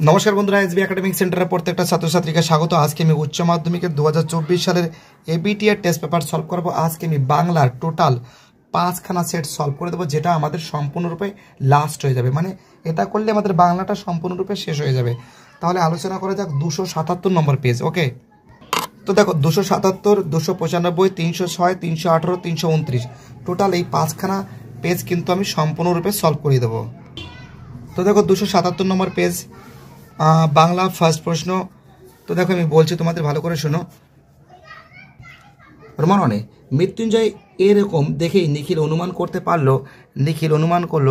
নমস্কার বন্ধুরা, SB academic সেন্টারের প্রত্যেকটা ছাত্রছাত্রীকে স্বাগত। আজকে আমি উচ্চ মাধ্যমিকের দু সালের এবিটিআর টেস্ট পেপার সলভ করব। আজকে আমি বাংলার টোটাল পাঁচখানা সেট সলভ করে দেবো, যেটা আমাদের সম্পূর্ণরূপে লাস্ট হয়ে যাবে। মানে এটা করলে আমাদের বাংলাটা সম্পূর্ণরূপে শেষ হয়ে যাবে। তাহলে আলোচনা করা যাক দুশো সাতাত্তর নম্বর পেজ ওকে তো দেখো, দুশো সাতাত্তর, দুশো পঁচানব্বই, তিনশো ছয়, তিনশো আঠারো, তিনশো উনত্রিশ। টোটাল এই পাঁচখানা পেজ কিন্তু আমি সম্পূর্ণরূপে সলভ করে দেবো। তো দেখো, দুশো সাতাত্তর নম্বর পেজ বাংলা ফার্স্ট প্রশ্ন। তো দেখো, আমি বলছি তোমাদের ভালো করে শোনো। রোমাননে মৃত্যুঞ্জয় এরকম দেখেই নিখিল অনুমান করতে পারল, নিখিল অনুমান করল,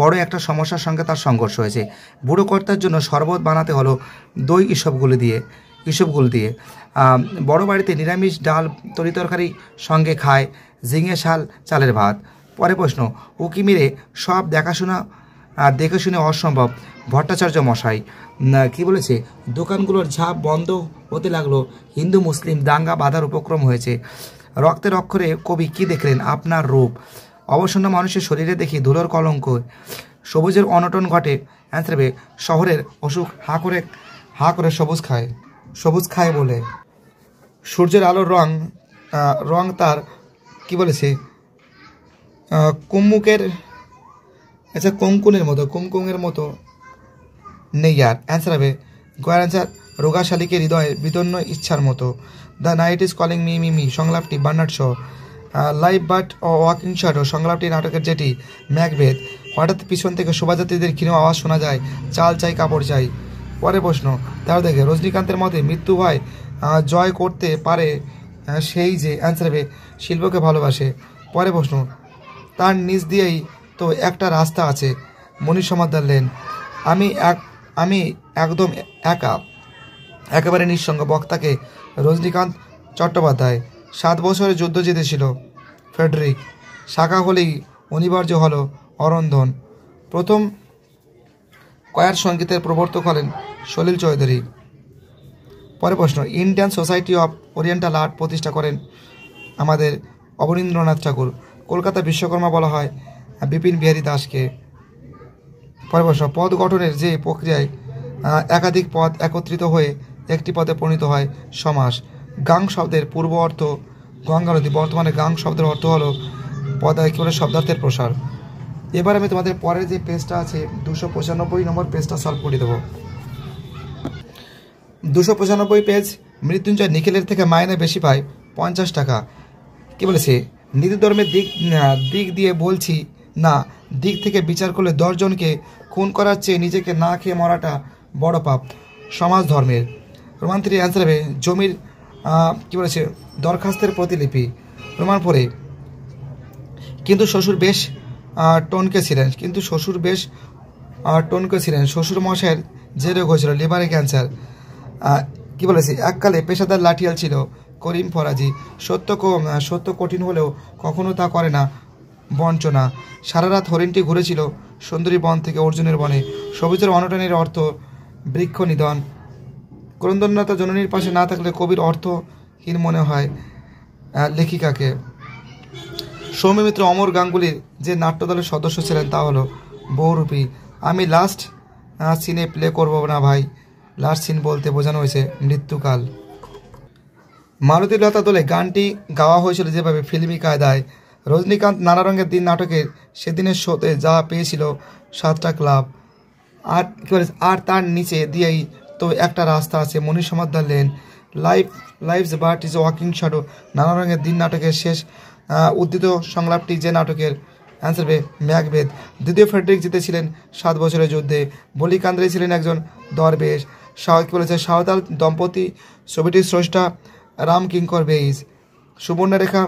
বড় একটা সমস্যার সঙ্গে তার সংঘর্ষ হয়েছে। বুড়ো কর্তার জন্য শরবত বানাতে হলো দই ইসবগুলো দিয়ে ইসবগুলো দিয়ে। বড় বাড়িতে নিরামিষ ডাল, তরি তরকারি সঙ্গে খায়, ঝিঙে শাল, চালের ভাত। পরে প্রশ্ন উকি মেরে সব দেখাশোনা দেখে শুনে অসম্ভব। ভট্টাচার্য মশাই কি বলেছে? দোকানগুলোর ঝাঁপ বন্ধ হতে লাগল। হিন্দু, মুসলিম, দাঙ্গা বাধার উপক্রম হয়েছে। রক্তের অক্ষরে কবি কি দেখলেন? আপনার রূপ। অবসন্ন মানুষের শরীরে দেখি ধুলোর কলঙ্ক। সবুজের অনটন ঘটে। অ্যান্সারবে শহরের অসুখ হা করে হা করে সবুজ খায়। সবুজ খায় বলে। সূর্যের আলোর রং রং তার, কি বলেছে? কুম্মুকের আচ্ছা কঙ্কুনের মতো কুমকুমের মতো নেই আর। অ্যান্সার হবে গয়ার অ্যান্সার রোগা শালিকের হৃদয়ে বিদন্ন ইচ্ছার মতো। The night is calling me me me সংলাপটি Bernard Shaw. Life but O walking shadow সংলাপটি নাটকের যেটি ম্যাকভেদ হঠাৎ পিছন থেকে শোভাযাত্রীদের ক্ষীণ আওয়াজ শোনা যায় চাল চাই কাপড় চাই। পরে প্রশ্ন তার দেখে রজনীকান্তের মতে মৃত্যু আহ, জয় করতে পারে সেই যে অ্যান্সার হবে শিল্পকে ভালোবাসে। পরে প্রশ্ন তার নিচ দিয়েই তো একটা রাস্তা আছে। মনীষ সমাদ্দার লেন। আমি এক, আমি একদম একা। একেবারে নিঃসঙ্গ বক্তাকে রজনীকান্ত চট্টোপাধ্যায়, সাত বছরের যুদ্ধ জিতেছিল। ফেডরিক শাখা হলেই অনিবার্য হল অরন্ধন। প্রথম কয়ার সঙ্গীতের প্রবর্তক হলেন সলিল চৌধুরী। পরে প্রশ্ন, Indian society of oriental art প্রতিষ্ঠা করেন আমাদের অবনীন্দ্রনাথ ঠাকুর। কলকাতা বিশ্বকর্মা বলা হয় বিপিন বিহারী দাসকে। পরে প্রশ্ন পদ গঠনের যে প্রক্রিয়ায় একাধিক পদ একত্রিত হয়ে একটি পদে পরিণত হয় সমাস। গাং শব্দের পূর্ব অর্থ, গঙ্গা নদী, বর্তমানে গাং শব্দের অর্থ হলো পদ একেবারে শব্দার্থের প্রসার। এবার আমি তোমাদের পরের যে পেজটা আছে, দুশো পঁচানব্বই নম্বর পেজটা সলভ করে দেবো। দুশো পঁচানব্বই পেজ মৃত্যুঞ্জয় নিখিলের থেকে মাইনে বেশি পায় পঞ্চাশ টাকা। কি বলেছে? নীতি ধর্মের দিক দিক দিয়ে বলছি না, দিক থেকে বিচার করলে দশজনকে খুন করার চেয়ে নিজেকে না খেয়ে মরাটা বড় পাপ সমাজ ধর্মের রোমান থ্রি অ্যান্সার হবে জমির কি বলেছে, দরখাস্তের প্রতিলিপি। রোমান পরে কিন্তু শ্বশুর বেশ টনকে ছিলেন। কিন্তু শ্বশুর বেশ টনকে ছিলেন। শ্বশুর মশাইয়ের যে রোগ হয়েছিল লিভারে ক্যান্সার। কি বলেছি, এককালে পেশাদার লাঠিয়াল ছিল করিম ফরাজি। সত্য সত্য কঠিন হলেও কখনো তা করে না। বঞ্চনা। সারা রাত হরিণটি ঘুরেছিল সুন্দরী বন থেকে অর্জুনের বনে। সবুজের অনটনের অর্থ বৃক্ষ নিধন। ক্রন্দনরতা জননীর পাশে না থাকলে কবির অর্থহীন মনে হয় লেখিকাকে। সৌম্যমিত্র অমর গাঙ্গুলির যে নাট্যদলের সদস্য ছিলেন তা হলো বহুরূপী। আমি লাস্ট সিনে প্লে করব না ভাই। লাস্ট সিন বলতে বোঝানো হয়েছে মৃত্যুকাল। মালতী লতা দলে গানটি গাওয়া হয়েছিল যেভাবে ফিল্মি কায়দায়। রজনীকান্ত নানা রঙের দিন নাটকের সেদিনের শোতে যা পেয়েছিল সাতটা ক্লাব। আর কী বলে, আর তার নিচে দিয়েই তো একটা রাস্তা আছে Manish Samaddar lane. Life life's but is walking shadow নানা রঙের দিন নাটকের শেষ উদ্ধৃত সংলাপটি যে নাটকের অ্যান্সার বে ম্যাকবেদ দ্বিতীয় ফেডরিক জিতেছিলেন সাত বছরের যুদ্ধে। বলিকান্দ্রে ছিলেন একজন দরবেশ। কি বলেছে, সাঁওতাল দম্পতি, ছবিটির স্রষ্টা রাম কিঙ্কর বেইজ। সুবর্ণরেখা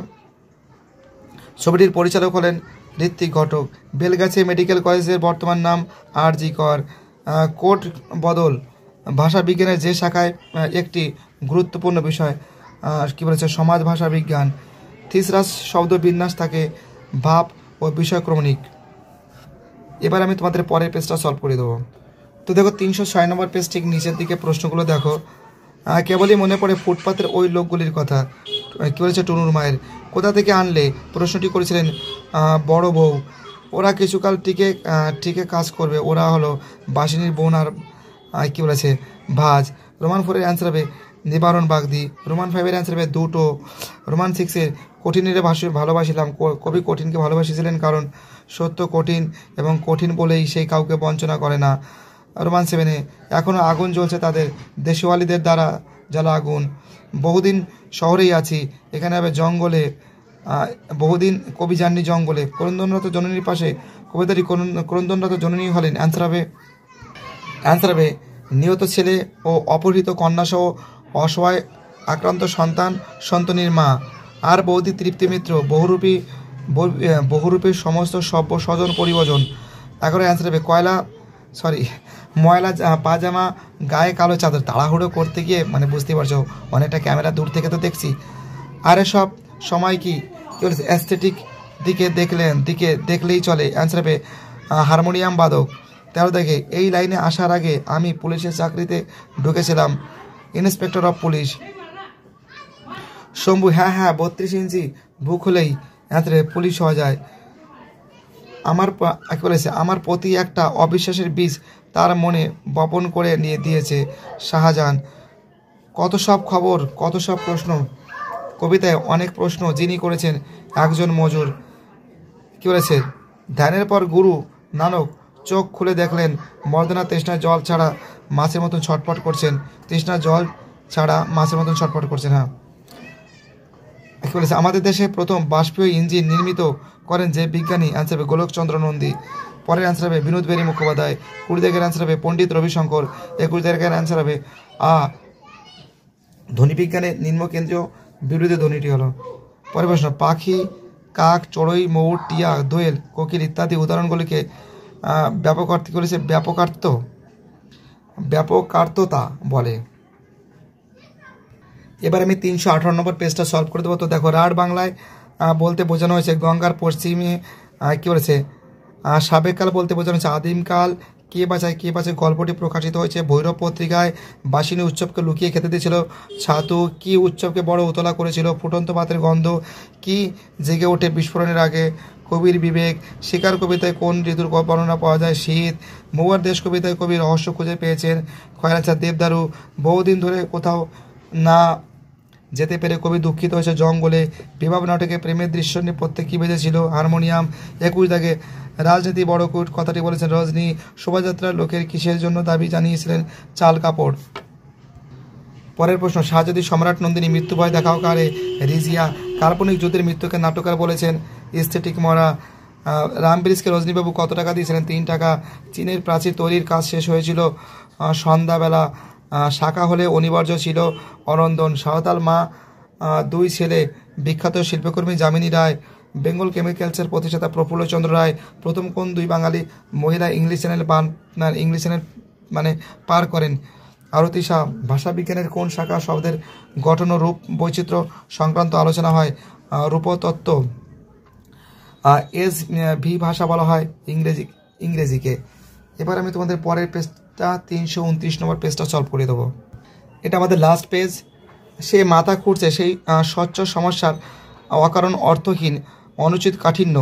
ছবিটির পরিচালক হলেন ঋত্বিক ঘটক। বেলগাছি মেডিকেল কলেজের বর্তমান নাম আর জি কর কোড বদল। ভাষা বিজ্ঞানের যে শাখায় একটি গুরুত্বপূর্ণ বিষয় কি বলেছে, সমাজ ভাষা বিজ্ঞান। থিসরাস শব্দ বিন্যাস থাকে ভাব ও বিষয়ক্রমণিক এবার আমি তোমাদের পরের পেজটা সলভ করে দেবো। তো দেখো, তিনশো ছয় নম্বর পেজ ঠিক নিচের দিকে প্রশ্নগুলো দেখো। কেবলই মনে পড়ে ফুটপাতের ওই লোকগুলির কথা। কী বলেছে, টুনুর মায়ের। কোথা থেকে আনলে? প্রশ্নটি করেছিলেন বড় বউ। ওরা কিছুকাল টিকে টিকে কাজ করবে। ওরা হলো বাসিনীর বোন আর কী বলেছে? ভাজ। রোমান ফোরের অ্যান্সার হবে নিবারণ বাগদি। রোমান ফাইভের অ্যান্সার হবে দুটো। রোমান সিক্সের কঠিনের ভাষা ভালোবাসিলাম। কবি কঠিনকে ভালোবাসিছিলেন কারণ সত্য কঠিন এবং কঠিন বলেই সেই কাউকে বঞ্চনা করে না। রোমান সেভেনে এখনও আগুন জ্বলছে তাদের দেশওয়ালিদের দ্বারা। জ্বালা আগুন বহুদিন শহরেই আছি, এখানে হবে জঙ্গলে বহুদিন কবি যাননি জঙ্গলে। করন্দনরত জননীর পাশে কবিতাটি করন্দনরত জননী হলেন অ্যান্সার হবে। অ্যান্সার হবে, নিহত ছেলে ও অপহৃত কন্যাসহ অসহায় আক্রান্ত সন্তান সন্তনীর মা। আর বৌদি তৃপ্তি মিত্র, বহুরূপী, বহু- বহুরূপী সমস্ত সভ্য স্বজন পরিবজন। এগারো অ্যান্সার হবে, কয়লা সরি ময়লা পাজামা গায়ে কালো চাদর তাড়াহুড়ো করতে গিয়ে মানে বুঝতে পারছ অনেকটা ক্যামেরা দূর থেকে তো দেখছি। আরে সব সময় কি? বলছে? অ্যাস্থেটিক দিকে দেখলেন দিকে দেখলেই চলে। অ্যান্সার আহ, হারমোনিয়াম বাদক। তেরো দেখে এই লাইনে আসার আগে আমি পুলিশের চাকরিতে ঢুকেছিলাম ইন্সপেক্টর অফ পুলিশ শম্ভু হ্যাঁ হ্যাঁ বত্রিশ ইঞ্চি বুক হলেই। অ্যান্সারে পুলিশ হওয়া যায়। আমার কি বলেছে আমার প্রতি একটা অবিশ্বাসের বীজ তার মনে বপন করে নিয়ে দিয়েছে শাহজাহান। কত সব খবর, কত সব প্রশ্ন, কবিতায় অনেক প্রশ্ন যিনি করেছেন একজন মজুর। কি বলেছে ধ্যানের পর গুরু নানক চোখ খুলে দেখলেন, মর্দনা তৃষ্ণা জল ছাড়া মাছের মতন ছটফট করছেন। তৃষ্ণা জল ছাড়া মাছের মতন ছটফট করছেন হ্যাঁ। কি বলেছে, আমাদের দেশে প্রথম বাষ্পীয় ইঞ্জিন নির্মিত করেন যে বিজ্ঞানী অ্যান্সার হবে গোলকচন্দ্র নন্দী। পরের অ্যান্সার হবে বিনোদ বেরি মুখোপাধ্যায়। কুড়ি দাগের অ্যান্সার হবে পণ্ডিত রবিশঙ্কর। একুশ দাগের অ্যান্সার হবে আ ধ্বনিবিজ্ঞানের নিম্নকেন্দ্রীয় বিরোধী ধ্বনিটি হলো। পরের প্রশ্ন, পাখি, কাক, চড়ুই ময়ূর টিয়া, দোয়েল, কোকিল ইত্যাদি উদাহরণগুলিকে ব্যাপক অর্থ কী বলেছে? ব্যাপকার্থ। ব্যাপকার্থতা বলে। এবার আমি তিনশো আঠারো নম্বর পেজটা সলভ করে দেবো। তো দেখো, রাঢ় বাংলায় বলতে বোঝানো হয়েছে গঙ্গার পশ্চিমে কি বলেছে? সাবেককাল বলতে বোঝানো হয়েছে আদিমকাল কে বাঁচায় কে বাঁচায়? গল্পটি প্রকাশিত হয়েছে ভৈরব পত্রিকায়। বাসিনী উৎসবকে লুকিয়ে খেতে দিয়েছিল ছাতু। কি উৎসবকে বড় উতলা করেছিল? ফুটন্ত পাতের গন্ধ। কি জেগে ওঠে বিস্ফোরণের আগে? কবির বিবেক। শিকার কবিতায় কোন ঋতুর বর্ণনা পাওয়া যায়? শীত। মৌয়ার দেশ কবিতায় কবি রহস্য খুঁজে পেয়েছেন। খয়রাচার দেবদারু। বহুদিন ধরে কোথাও না যেতে পেরে কবি দুঃখিত হয়েছে জঙ্গলে। বিভাব নাটকে প্রেমের দৃশ্য নিয়ে প্রত্যেক কি বেজেছিল হারমোনিয়াম, একুশ দাগে রাজনীতি বড়কুট কথাটি বলেছেন রজনী। শোভাযাত্রার লোকের কিসের জন্য দাবি জানিয়েছিলেন চাল কাপড়। পরের প্রশ্ন শাহজাদি সম্রাট নন্দিনী মৃত্যু ভয় দেখাও কারে? রিজিয়া, কাল্পনিক যুদ্ধের মৃত্যুকে নাট্যকার বলেছেন। স্থেটিক মরা রামব্রিজকে রজনীবাবু কত টাকা দিয়েছিলেন? তিন টাকা। চীনের প্রাচীর তৈরির কাজ শেষ হয়েছিল সন্ধ্যাবেলা। শাখা হলে অনিবার্য ছিল অনন্দন সাঁওতাল মা দুই ছেলে, বিখ্যাত শিল্পকর্মী যামিনী রায়, বেঙ্গল কেমিক্যালসের প্রতিষ্ঠাতা প্রফুল্লচন্দ্র রায়, প্রথম কোন দুই বাঙালি মহিলা ইংলিশ চ্যানেল পান ইংলিশ চ্যানেল মানে পার করেন? আরতি শাহ ভাষাবিজ্ঞানের কোন শাখা শব্দের গঠন ও রূপ বৈচিত্র্য সংক্রান্ত আলোচনা হয়? রূপতত্ত্ব। এস ভি ভাষা বলা হয় ইংরেজি, ইংরেজিকে। এবার আমি তোমাদের পরের পেজটা তিনশো উনত্রিশ নম্বর পেজটা সলভ করে দেবো। এটা আমাদের লাস্ট পেজ সে মাথা খুঁড়ছে সেই স্বচ্ছ সমস্যার অকারণ অর্থহীন, অনুচিত কাঠিন্য।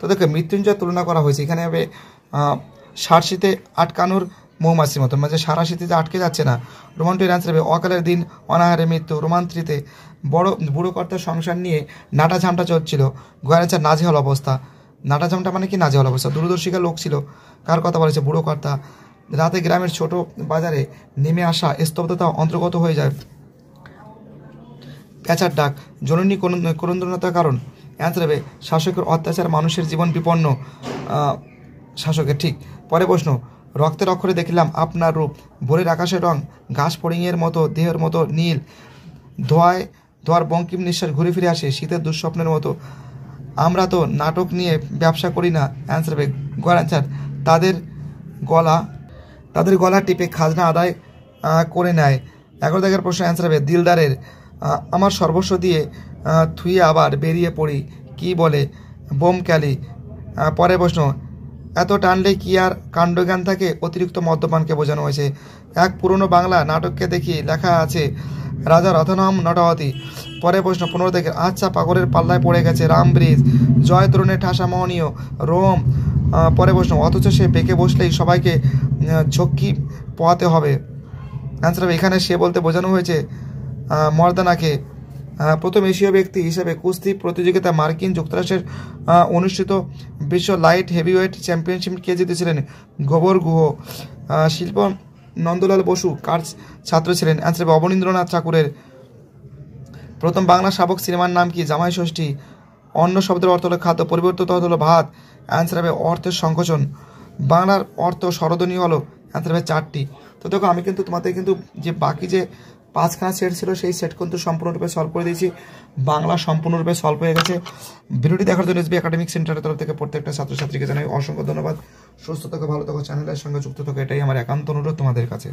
তো দেখো মৃত্যুঞ্জয় তুলনা করা হয়েছে। এখানে হবে সারশীতে আটকানোর মৌমাছির মতন। মানে সারা শীতে আটকে যাচ্ছে না, রোমান্টিক অ্যান্সার হবে, অকালের দিন, অনাহারে মৃত্যু রোমান্ত্রিতে বড়, বুড়ো কর্তার সংসার নিয়ে নাটা ঝামটা চলছিল। গোয়ারেচার নাজেহল অবস্থা। নাটা ঝামটা মানে কি? নাজেহল অবস্থা। দূরদর্শিকা লোক ছিল। কার কথা বলেছে? বুড়ো কর্তা। রাতে গ্রামের ছোট বাজারে নেমে আসা স্তব্ধতা অন্তর্গত হয়ে যায়। প্যাঁচার ডাক। জননী করন্দ্রনাথার কারণ? অ্যান্সার হবে, শাসকের অত্যাচার মানুষের জীবন বিপন্ন। শাসকের ঠিক। পরে প্রশ্ন, রক্তের অক্ষরে দেখলাম আপনার রূপ। ভোরের আকাশের রং, ঘাস ফড়িংয়ের মতো, দেহের মতো নীল। ধোয়ায়, ধোয়ার বঙ্কিম নিঃশ্বাস ঘুরে ফিরে আসে, শীতের দুঃস্বপ্নের মতো। আমরা তো নাটক নিয়ে ব্যবসা করি না অ্যান্সার হবে। গড় অ্যান্সার তাদের গলা তাদের গলা টিপে খাজনা আদায় করে নেয়। এগারো দেখার প্রশ্ন অ্যান্সার হবে, দিলদারের আমার সর্বস্ব দিয়ে থুয়ে আবার বেরিয়ে পড়ি, কি বলে? বোম ক্যালি। পরের প্রশ্ন, এত টানলে কি আর কাণ্ডজ্ঞান থাকে? অতিরিক্ত মদ্যপানকে বোঝানো হয়েছে। এক পুরনো বাংলা নাটককে দেখি লেখা আছে রাজা রথনাম নটাবতী। পরে প্রশ্ন পনেরো থেকে আচ্ছা পাগলের পাল্লায় পড়ে গেছে রাম ব্রিজ। জয় তরুণের ঠাসা মহনীয়, রোম। পরে প্রশ্ন, অথচ সে বেঁকে বসলেই সবাইকে ঝক্কি পোয়াতে হবে। অ্যান্সার হবে, এখানে সে বলতে বোঝানো হয়েছে মর্দানাকে। প্রথম এশীয় ব্যক্তি হিসেবে কুস্তি প্রতিযোগিতা মার্কিন যুক্তরাষ্ট্রের অনুষ্ঠিত বিশ্ব লাইট হেভিওয়েট চ্যাম্পিয়নশিপ কে জিতেছিলেন? গোবর গুহ। শিল্প নন্দলাল বসু, কার ছাত্র ছিলেন? অ্যান্সার হবে অবনীন্দ্রনাথ ঠাকুরের। প্রথম বাংলা শাবক সিনেমার নাম কি? জামাই ষষ্ঠী। অন্য শব্দের অর্থ হলো খাদ্য, পরিবর্তিত অর্থ হলো ভাত। অ্যান্সার হবে অর্থের সংকোচন। বাংলার অর্থ স্বরধ্বনি হলো অ্যান্সার হবে চারটি। তো দেখো, আমি কিন্তু তোমাদের কিন্তু যে বাকি যে পাঁচখানা সেট ছিল, সেই সেট কিন্তু সম্পূর্ণরূপে সলভ করে দিয়েছি। বাংলা সম্পূর্ণরূপে সলভ হয়ে গেছে। ভিডিওটি দেখার জন্য এসবি একাডেমিক সেন্টারের তরফ থেকে প্রত্যেকটা ছাত্রছাত্রীকে জানাই অসংখ্য ধন্যবাদ। সুস্থ থাকো, ভালো থাকো চ্যানেলের সঙ্গে যুক্ত থাকো, এটাই আমার একান্ত অনুরোধ তোমাদের কাছে।